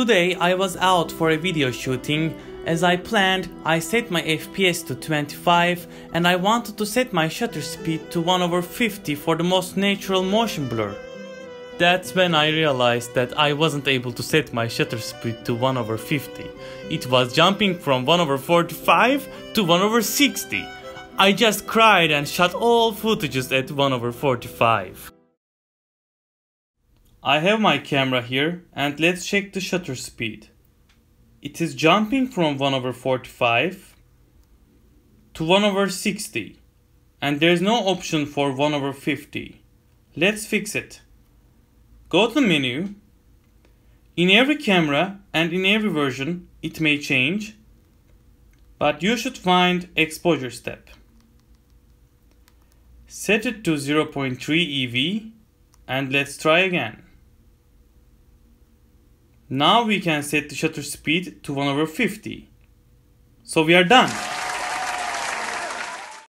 Today I was out for a video shooting. As I planned, I set my FPS to 25 and I wanted to set my shutter speed to 1 over 50 for the most natural motion blur. That's when I realized that I wasn't able to set my shutter speed to 1 over 50. It was jumping from 1 over 45 to 1 over 60. I just cried and shot all footages at 1 over 45. I have my camera here and let's check the shutter speed. It is jumping from 1 over 45 to 1 over 60 and there is no option for 1 over 50. Let's fix it. Go to the menu. In every camera and in every version it may change, but you should find exposure step. Set it to 0.3 EV and let's try again. Now we can set the shutter speed to 1 over 50. So we are done.